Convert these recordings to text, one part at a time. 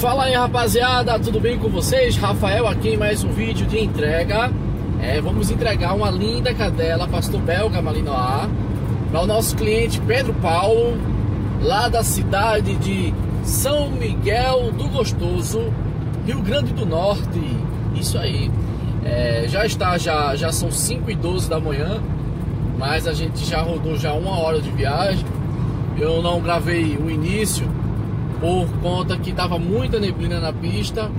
Fala aí rapaziada, tudo bem com vocês? Rafael aqui em mais um vídeo de entrega. É, Vamos entregar uma linda cadela Pastor Belga Malinois Para o nosso cliente Pedro Paulo Lá da cidade de São Miguel do Gostoso Rio Grande do Norte. Isso aí. É, Já está, já, já são 5 e 12 da manhã Mas a gente já rodou já uma hora de viagem. Eu não gravei o início por conta que tava muita neblina na pista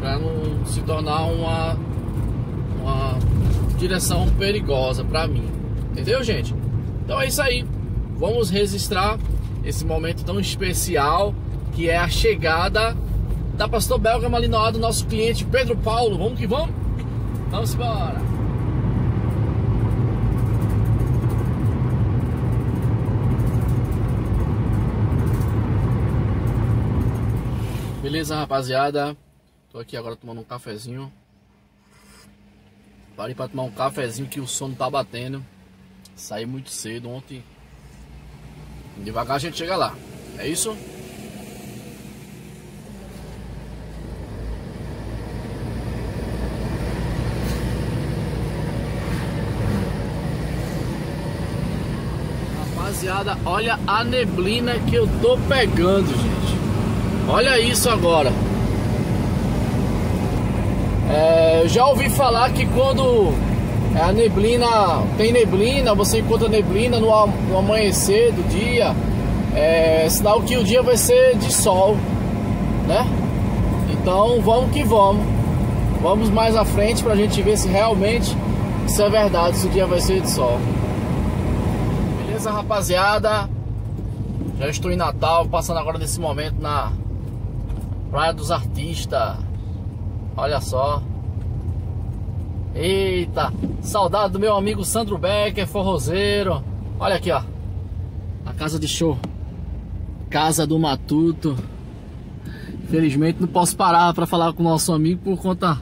para não se tornar uma uma direção perigosa para mim. Entendeu, gente? Então é isso aí. Vamos registrar esse momento tão especial que é a chegada da Pastor Belga Malinois do nosso cliente Pedro Paulo. Vamos que vamos? Vamos embora. Beleza, rapaziada? Tô aqui agora tomando um cafezinho. Parei pra tomar um cafezinho que o sono tá batendo. Saí muito cedo ontem. Devagar a gente chega lá. É isso? Rapaziada, olha a neblina que eu tô pegando, gente. Olha isso agora. É, já ouvi falar que quando é, a neblina tem neblina, você encontra neblina no, no amanhecer do dia, é sinal que o dia vai ser de sol, né? Então vamos que vamos. Vamos mais à frente para a gente ver se realmente isso é verdade, se o dia vai ser de sol. Beleza, rapaziada? Já estou em Natal, passando agora nesse momento na Praia dos Artistas. Olha só. Eita, saudade do meu amigo Sandro Becker, forrozeiro. Olha aqui, ó. A casa de show. Casa do Matuto. Infelizmente não posso parar para falar com o nosso amigo por conta.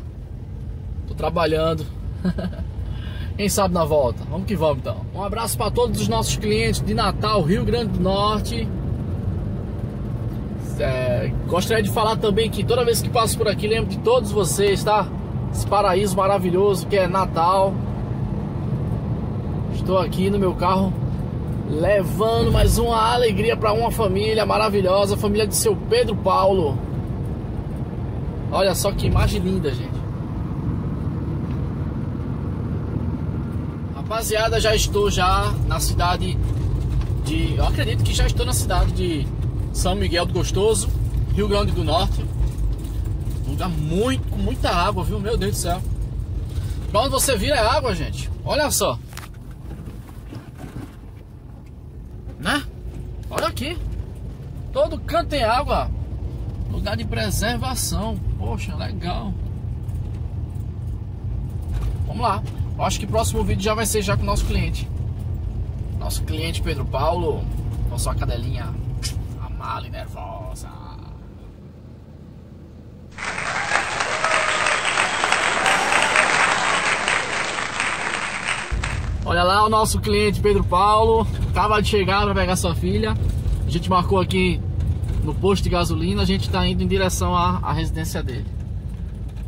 Tô trabalhando. Quem sabe na volta. Vamos que vamos então. Um abraço para todos os nossos clientes de Natal, Rio Grande do Norte. É, gostaria de falar também que toda vez que passo por aqui, lembro de todos vocês, tá? Esse paraíso maravilhoso que é Natal. Estou aqui no meu carro levando mais uma alegria para uma família maravilhosa, a família de seu Pedro Paulo. Olha só que imagem linda, gente. Rapaziada, já estou já na cidade de, eu acredito que já estou na cidade de são Miguel do Gostoso, Rio Grande do Norte. Um lugar muito, com muita água, viu? Meu Deus do céu. Pra onde você vira é água, gente. Olha só. Né? Olha aqui. Todo canto tem água. Lugar de preservação. Poxa, legal. Vamos lá. Eu acho que o próximo vídeo já vai ser já com o nosso cliente. Nosso cliente Pedro Paulo. Com sua cadelinha Nervosa. Olha lá o nosso cliente Pedro Paulo. Acaba de chegar para pegar sua filha. A gente marcou aqui no posto de gasolina. A gente está indo em direção à, à residência dele.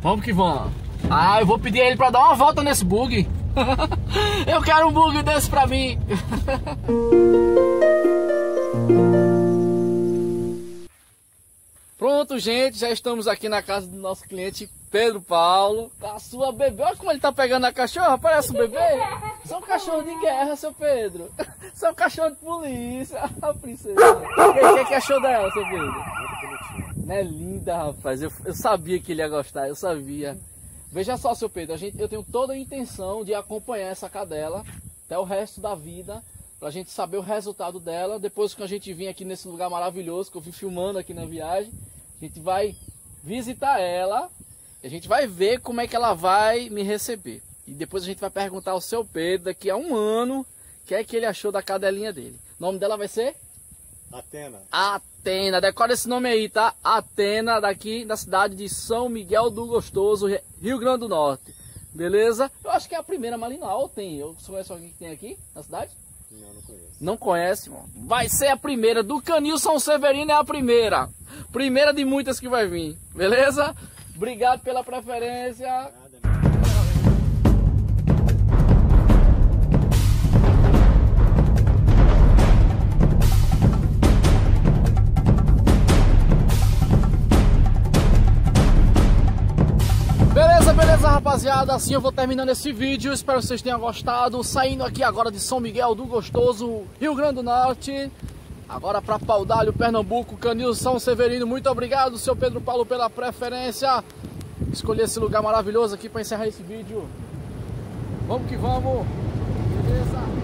Vamos que vamos. Ah, eu vou pedir ele para dar uma volta nesse bug. eu quero um bug desse para mim. Pronto, gente, já estamos aqui na casa do nosso cliente Pedro Paulo, com a sua bebê. Olha como ele tá pegando a cachorra, parece um bebê. É um cachorro de guerra, seu Pedro. É um cachorro de polícia. A princesa. O que, que achou dela, seu Pedro? Não é linda, rapaz. Eu, eu sabia que ele ia gostar, eu sabia. Veja só, seu Pedro, a gente, eu tenho toda a intenção de acompanhar essa cadela até o resto da vida pra gente saber o resultado dela. Depois que a gente vir aqui nesse lugar maravilhoso que eu vim filmando aqui na viagem, a gente vai visitar ela, a gente vai ver como é que ela vai me receber. E depois a gente vai perguntar ao seu Pedro daqui a um ano o que é que ele achou da cadelinha dele. O nome dela vai ser? Atena. Atena, decora esse nome aí, tá? Atena, daqui da cidade de São Miguel do Gostoso, Rio Grande do Norte. Beleza? Eu acho que é a primeira Malinois, ou tem? Eu conheço alguém que tem aqui na cidade? Não, conheço. Não conhece, mano? Vai ser a primeira. Do Canil São Severino é a primeira. Primeira de muitas que vai vir. Beleza? Obrigado pela preferência. Rapaziada, assim eu vou terminando esse vídeo, espero que vocês tenham gostado, saindo aqui agora de São Miguel do Gostoso, Rio Grande do Norte, agora para Paudalho, Pernambuco, Canil, São Severino, muito obrigado, seu Pedro Paulo, pela preferência, escolhi esse lugar maravilhoso aqui para encerrar esse vídeo, vamos que vamos, beleza?